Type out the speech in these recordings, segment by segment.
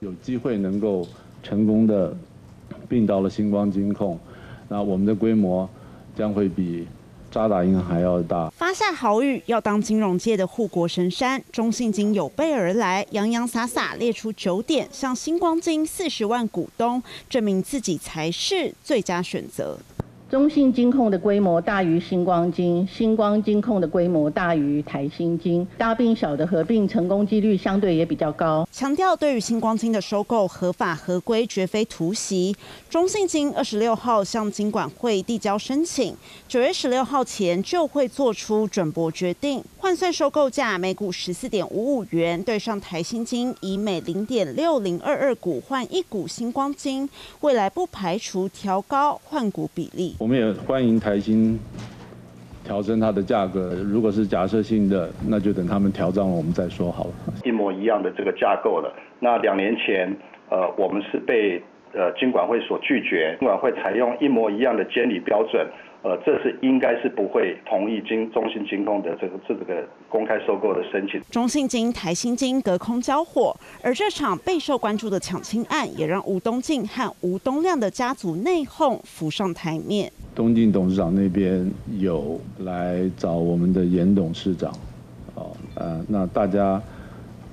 有机会能够成功的并到了星光金控，那我们的规模将会比渣打银行还要大。发下豪语，要当金融界的护国神山，中信金有备而来，洋洋洒洒列出九点，向星光金四十万股东证明自己才是最佳选择。中信金控的规模大于星光金，星光金控的规模大于台新金，大并小的合并成功几率相对也比较高。强调对于星光金的收购合法合规，绝非突袭。中信金二十六号向金管会递交申请，九月十六号前就会做出准驳决定。换算收购价每股十四点五五元，对上台新金以每零点六零二二股换一股星光金，未来不排除调高换股比例。我们也欢迎台新调整它的价格，如果是假设性的，那就等他们调涨了我们再说好了。一模一样的这个架构了。那两年前，呃，我们是被呃金管会所拒绝，金管会采用一模一样的监理标准。呃，这是应该是不会同意金中信金控的这个这个公开收购的申请。中信金、台新金隔空交火，而这场备受关注的抢亲案，也让吴东进和吴东亮的家族内讧浮上台面。东进董事长那边有来找我们的严董事长，哦，呃，那大家。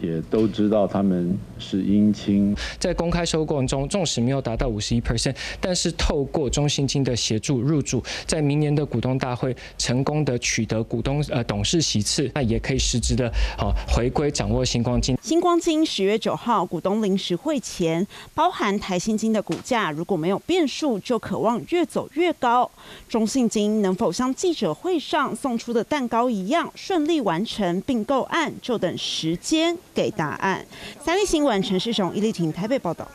也都知道他们是姻亲，在公开收购中，纵使没有达到五十一 percent，但是透过中信金的协助入驻，在明年的股东大会成功的取得股东呃董事席次，那也可以实质的好回归掌握星光金。星光金十月九号股东临时会前，包含台新金的股价如果没有变数，就渴望越走越高。中信金能否像记者会上送出的蛋糕一样顺利完成并购案，就等时间。给答案。三立新闻陈世雄、伊丽婷台北报道。